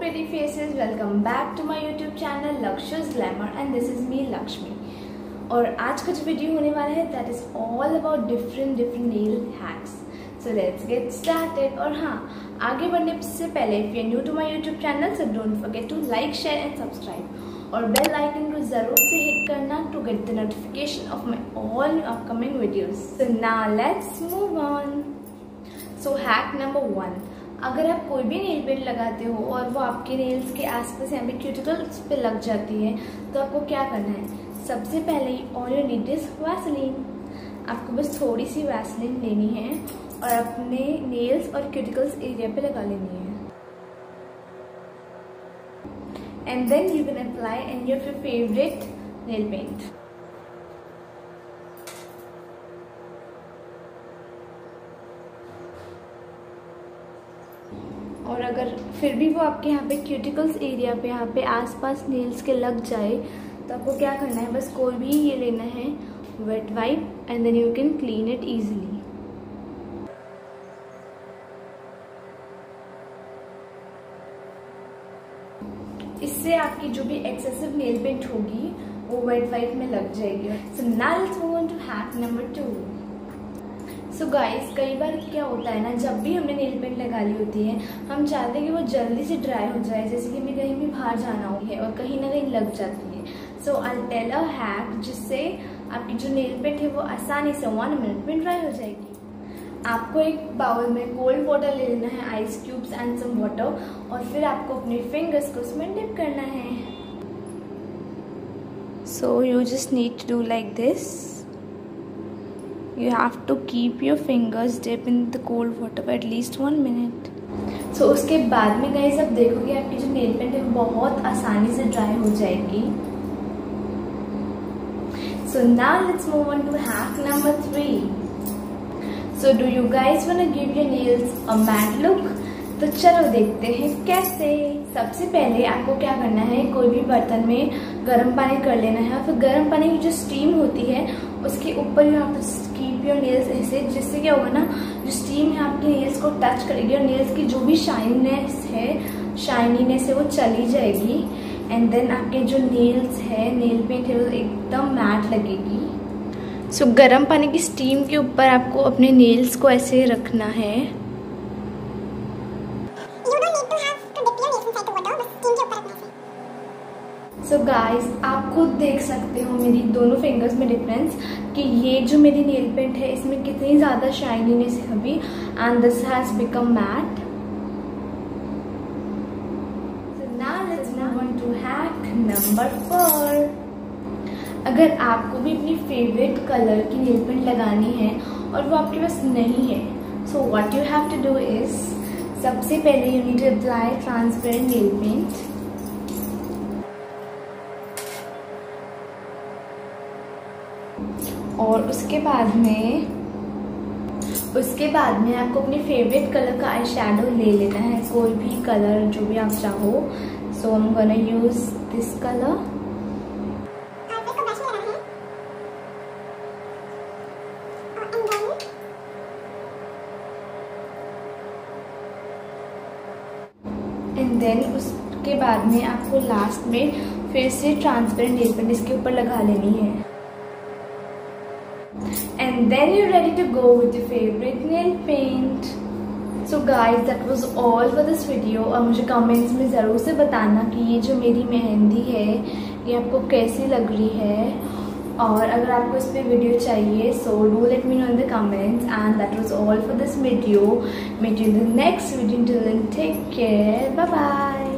Back to my YouTube channel Lakshya's glamour and this is me Lakshmi और आज का जो वीडियो होने वाला है that is all about different different nail hacks so let's get started और हाँ आगे बढ़ने से पहले if you new to my YouTube channel so don't forget to like share and subscribe और बेल आइकन को ज़रूर से हिट करना to get the notification of my all upcoming videos so ना let's move on so hack number one अगर आप कोई भी नेल पेंट लगाते हो और वो आपके नेल्स के आसपास पे क्यूटिकल्स पे लग जाती है तो आपको क्या करना है? सबसे पहले all you need is Vaseline आपको बस थोड़ी सी वैसलीन लेनी है और अपने नेल्स और क्यूटिकल्स एरिया पे लगा लेनी है। And then you can apply and your favourite nail paint और अगर फिर भी वो आपके यहाँ पे क्यूटिकल्स एरिया पे, यहाँ पे आसपास नेल्स के लग जाए तो आपको क्या करना है? बस कोई भी ये लेना है wet wipe and then you can clean it easily इससे आपकी जो भी एक्सेसिव नेल पेंट होगी, वो वेट वाइप में लग जाएगी। So now let's move on to hack number two so so guys कई बार क्या होता है ना, जब भी हमने नेल पेंट लगा ली होती है, हम चाहते हैं कि वो जल्दी से ड्राई हो जाए, जैसे कि हमें कहीं भी बाहर जाना हो है और कहीं ना कहीं लग जाती है। सो आई टेल अ हैक जिससे आपकी जो नेल पेंट है वो आसानी से वन मिनट में ड्राई हो जाएगी। आपको एक बाउल में कोल्ड वाटर ले लेना है ice cubes and some water और फिर आपको अपने फिंगर्स को उसमें डिप करना है। So you just need to do like this you have to keep your fingers dip in the cold water for at least one minute so, उसके बाद में गाइज़ आप देखोगे आपकी जो नेल पेंट है वो बहुत आसानी से ड्राई हो जाएगी so now let's move on to hack number three so do you guys wanna give your nails a matte look तो चलो देखते हैं कैसे। सबसे पहले आपको क्या करना है कोई भी बर्तन में गर्म पानी कर लेना है। और फिर गर्म पानी की जो स्टीम होती है उसके ऊपर you have to keep your nails ऐसे जिससे क्या होगा ना जो स्टीम है आपके नेल्स को टच करेगी और नेल्स की जो भी शाइनीनेस है शाइनीनेस है वो चली जाएगी। एंड देन आपके जो नेल्स है नेल पेंट है वो एकदम मैट लगेगी। सो so, गर्म पानी की स्टीम के ऊपर आपको अपने नेल्स को ऐसे रखना है। सो so गाइस आप खुद देख सकते हो मेरी दोनों फिंगर्स में डिफरेंस कि ये जो मेरी नेल पेंट है, इसमें कितनी ज़्यादा शाइनीनेस है अभी and this has become matte number four अगर आपको भी अपनी फेवरेट कलर की नेल पेंट लगानी है और वो आपके पास नहीं है so what you have to do is सबसे पहले you need to apply transparent nail paint और उसके बाद में उसके बाद में आपको अपने फेवरेट कलर का आई शेडो ले लेना है, कोई भी कलर जो भी आप चाहो। सो हम gonna use this colour and then उसके बाद में आपको लास्ट में फिर से ट्रांसपेरेंट नेल पेंट इसके ऊपर लगा लेनी है। And then you're ready to go with your favorite nail paint. So guys, that was all for this video. और मुझे comments में ज़रूर से बताना कि ये जो मेरी मेहंदी है, ये आपको कैसी लग रही है? और अगर आपको इस पर वीडियो चाहिए so do let me know in the comments and that was all for this video meet you the next video take care bye bye